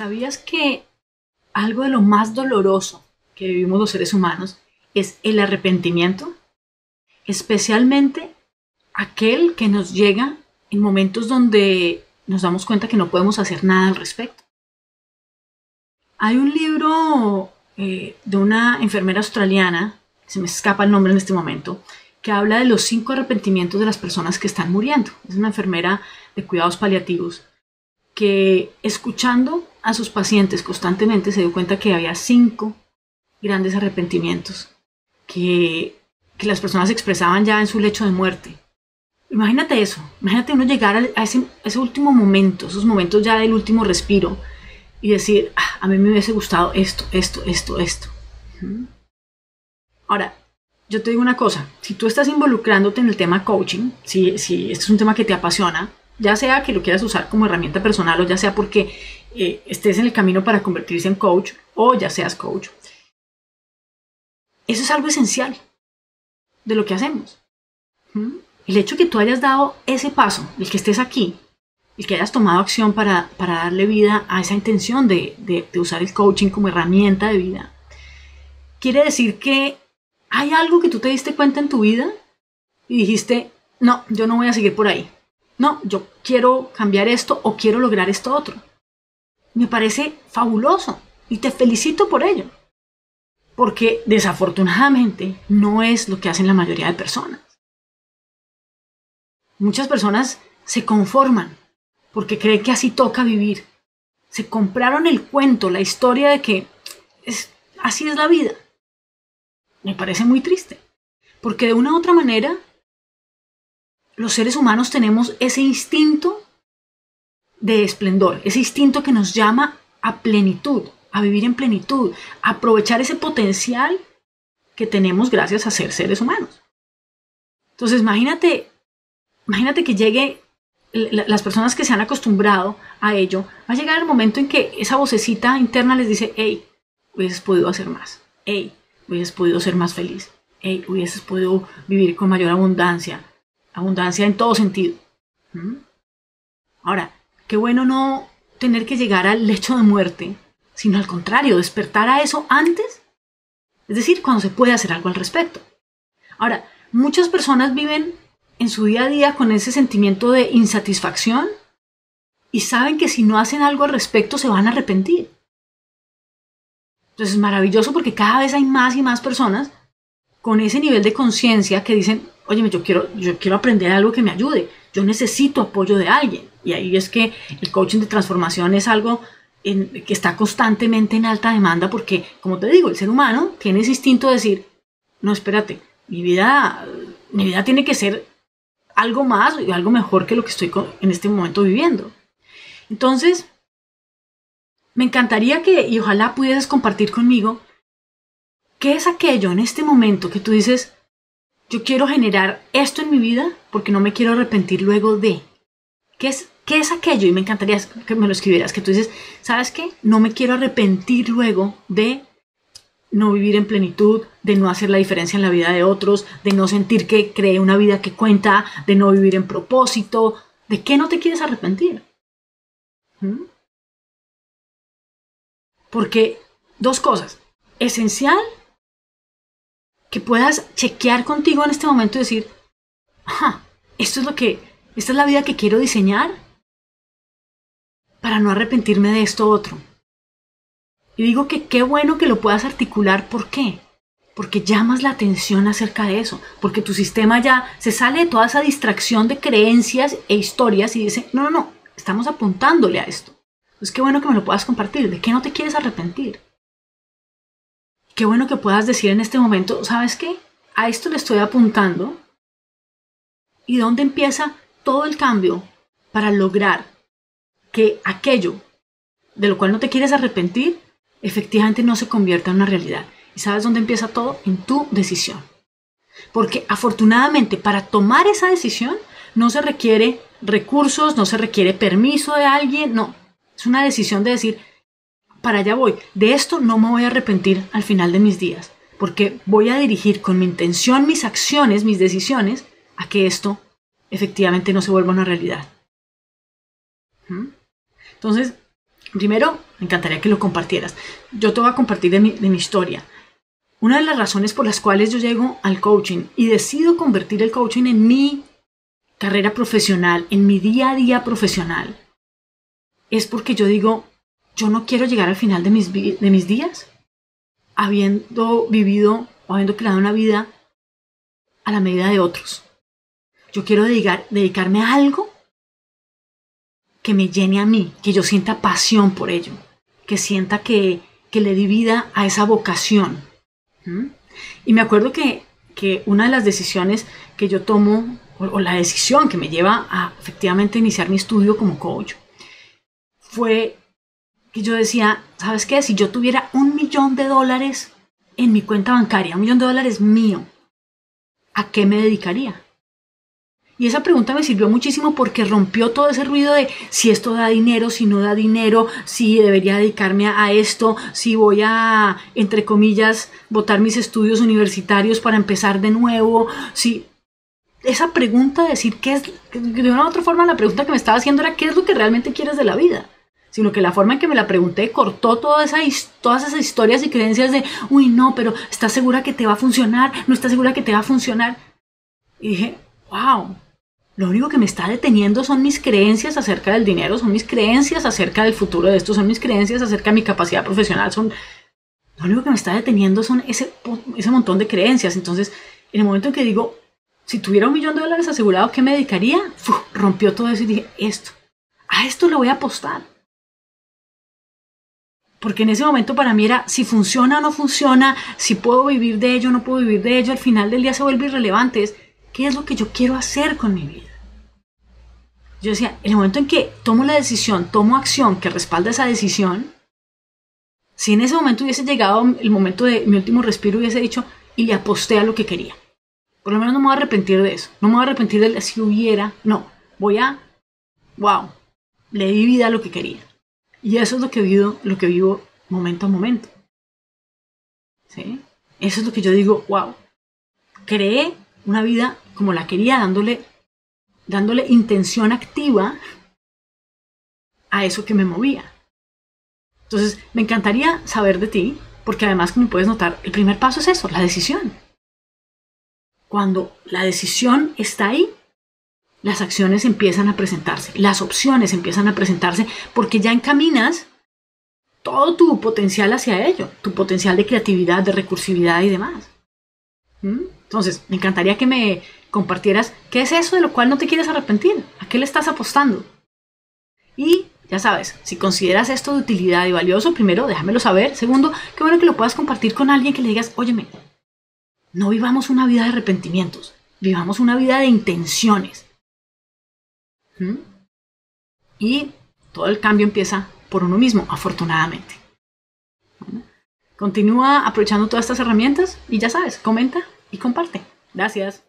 ¿Sabías que algo de lo más doloroso que vivimos los seres humanos es el arrepentimiento? Especialmente aquel que nos llega en momentos donde nos damos cuenta que no podemos hacer nada al respecto. Hay un libro eh, de una enfermera australiana, se me escapa el nombre en este momento, que habla de los cinco arrepentimientos de las personas que están muriendo. Es una enfermera de cuidados paliativos que escuchando a sus pacientes constantemente se dio cuenta que había cinco grandes arrepentimientos que, que las personas expresaban ya en su lecho de muerte. Imagínate eso, imagínate uno llegar a ese, ese último momento, esos momentos ya del último respiro y decir, ah, a mí me hubiese gustado esto, esto, esto, esto. Ahora, yo te digo una cosa, si tú estás involucrándote en el tema coaching, si, si este es un tema que te apasiona, ya sea que lo quieras usar como herramienta personal o ya sea porque eh, estés en el camino para convertirse en coach o ya seas coach, eso es algo esencial de lo que hacemos. El hecho de que tú hayas dado ese paso, el que estés aquí, el que hayas tomado acción para, darle vida a esa intención de, de usar el coaching como herramienta de vida, quiere decir que hay algo que tú te diste cuenta en tu vida y dijiste, no, yo no voy a seguir por ahí. No, yo quiero cambiar esto o quiero lograr esto otro. Me parece fabuloso y te felicito por ello. Porque desafortunadamente no es lo que hacen la mayoría de personas. Muchas personas se conforman porque creen que así toca vivir. Se compraron el cuento, la historia de que es, así es la vida. Me parece muy triste, porque de una u otra manera los seres humanos tenemos ese instinto de esplendor, ese instinto que nos llama a plenitud, a vivir en plenitud, a aprovechar ese potencial que tenemos gracias a ser seres humanos. Entonces, imagínate Imagínate que llegue las personas que se han acostumbrado a ello, va a llegar el momento en que esa vocecita interna les dice, hey, hubieses podido hacer más, hey, hubieses podido ser más feliz, hey, hubieses podido vivir con mayor abundancia, abundancia en todo sentido. ¿Mm? Ahora, qué bueno no tener que llegar al lecho de muerte, sino al contrario, despertar a eso antes, es decir, cuando se puede hacer algo al respecto. Ahora, muchas personas viven en su día a día con ese sentimiento de insatisfacción y saben que si no hacen algo al respecto se van a arrepentir. Entonces es maravilloso porque cada vez hay más y más personas con ese nivel de conciencia que dicen, oye, yo quiero, yo quiero aprender algo que me ayude, yo necesito apoyo de alguien. Y ahí es que el coaching de transformación es algo que está constantemente en alta demanda porque, como te digo, el ser humano tiene ese instinto de decir, no, espérate, mi vida, mi vida tiene que ser algo más y algo mejor que lo que estoy en este momento viviendo. Entonces, me encantaría que, y ojalá pudieras compartir conmigo, ¿qué es aquello en este momento que tú dices, yo quiero generar esto en mi vida porque no me quiero arrepentir luego de? ¿Qué es, qué es aquello? Y me encantaría que me lo escribieras, que tú dices, ¿sabes qué? No me quiero arrepentir luego de no vivir en plenitud, de no hacer la diferencia en la vida de otros, de no sentir que cree una vida que cuenta, de no vivir en propósito. ¿De qué no te quieres arrepentir? ¿Mm? Porque dos cosas. Esencial que puedas chequear contigo en este momento y decir, ajá, esto es lo que, esta es la vida que quiero diseñar para no arrepentirme de esto otro. Y digo que qué bueno que lo puedas articular. ¿Por qué? Porque llamas la atención acerca de eso, porque tu sistema ya se sale de toda esa distracción de creencias e historias y dice, no, no, no, estamos apuntándole a esto. Entonces, qué bueno que me lo puedas compartir. ¿De qué no te quieres arrepentir? Qué bueno que puedas decir en este momento, ¿sabes qué? A esto le estoy apuntando. ¿Y dónde empieza todo el cambio para lograr que aquello de lo cual no te quieres arrepentir efectivamente no se convierta en una realidad. ¿Y sabes dónde empieza todo? En tu decisión. Porque afortunadamente para tomar esa decisión no se requiere recursos, no se requiere permiso de alguien, no. Es una decisión de decir, para allá voy, de esto no me voy a arrepentir al final de mis días, porque voy a dirigir con mi intención mis acciones, mis decisiones, a que esto efectivamente no se vuelva una realidad. ¿Mm? Entonces, Primero, me encantaría que lo compartieras. Yo te voy a compartir de mi, de mi historia. Una de las razones por las cuales yo llego al coaching y decido convertir el coaching en mi carrera profesional, en mi día a día profesional, es porque yo digo, yo no quiero llegar al final de mis, de mis días habiendo vivido o habiendo creado una vida a la medida de otros. Yo quiero dedicar, dedicarme a algo que me llene a mí, que yo sienta pasión por ello, que sienta que, que le di vida a esa vocación. Y me acuerdo que, que, una de las decisiones que yo tomo, o, o, la decisión que me lleva a efectivamente iniciar mi estudio como coach, fue que yo decía, ¿sabes qué? Si yo tuviera un millón de dólares en mi cuenta bancaria, un millón de dólares mío, ¿a qué me dedicaría? Y esa pregunta me sirvió muchísimo porque rompió todo ese ruido de si esto da dinero, si no da dinero, si debería dedicarme a esto, si voy a, entre comillas, votar mis estudios universitarios para empezar de nuevo, si... Esa pregunta, decir qué es, de una u otra forma la pregunta que me estaba haciendo era qué es lo que realmente quieres de la vida sino que la forma en que me la pregunté cortó toda esa, todas esas historias y creencias de, uy, no, pero ¿estás segura que te va a funcionar? ¿No estás segura que te va a funcionar? Y dije, wow, lo único que me está deteniendo son mis creencias acerca del dinero, son mis creencias acerca del futuro de esto, son mis creencias acerca de mi capacidad profesional, son... Lo único que me está deteniendo son ese, ese montón de creencias. Entonces, en el momento en que digo, si tuviera un millón de dólares asegurado, ¿qué me dedicaría? rompió todo eso y dije, esto, a esto le voy a apostar. Porque en ese momento para mí era si funciona o no funciona, si puedo vivir de ello o no puedo vivir de ello, al final del día se vuelve irrelevante. ¿Qué es lo que yo quiero hacer con mi vida? Yo decía, en el momento en que tomo la decisión, tomo acción que respalda esa decisión, si en ese momento hubiese llegado el momento de mi último respiro, hubiese dicho, y le aposté a lo que quería. Por lo menos no me voy a arrepentir de eso. No me voy a arrepentir de si hubiera. No, voy a, wow, le di vida a lo que quería. Y eso es lo que vivo, lo que vivo momento a momento. ¿Sí? Eso es lo que yo digo, wow. Creé una vida como la quería, dándole dándole intención activa a eso que me movía. Entonces, me encantaría saber de ti, porque además, como puedes notar, el primer paso es eso, la decisión. Cuando la decisión está ahí, las acciones empiezan a presentarse, las opciones empiezan a presentarse, porque ya encaminas todo tu potencial hacia ello, tu potencial de creatividad, de recursividad y demás. ¿Mm? Entonces, me encantaría que me compartieras qué es eso de lo cual no te quieres arrepentir, a qué le estás apostando. Y ya sabes, si consideras esto de utilidad y valioso, primero déjamelo saber. Segundo, qué bueno que lo puedas compartir con alguien que le digas, óyeme, no vivamos una vida de arrepentimientos, vivamos una vida de intenciones. Y todo el cambio empieza por uno mismo, afortunadamente. continúa aprovechando todas estas herramientas y ya sabes, comenta y comparte. Gracias.